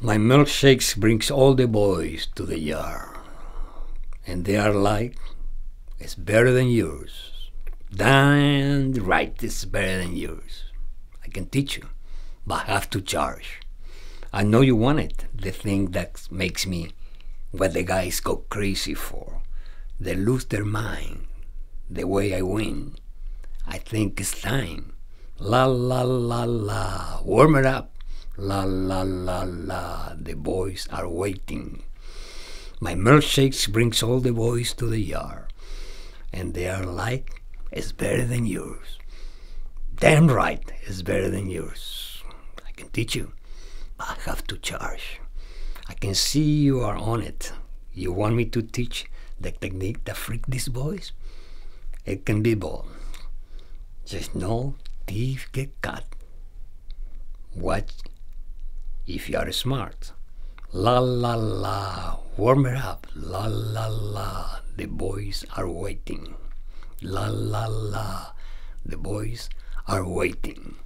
My milkshakes brings all the boys to the yard. And they are like, it's better than yours. Damn right, it's better than yours. I can teach you, but I have to charge. I know you want it, the thing that makes me what the guys go crazy for. They lose their mind the way I win. I think it's time. La la la la, warm it up. La la la la, the boys are waiting. My milkshakes brings all the boys to the yard, and they are like, it's better than yours. Damn right, it's better than yours. I can teach you, but I have to charge. I can see you are on it. You want me to teach the technique that freak these boys? It can be bold. Just no teeth get cut. Watch if you are smart. La la la, warm it up. La la la, the boys are waiting. La la la, the boys are waiting.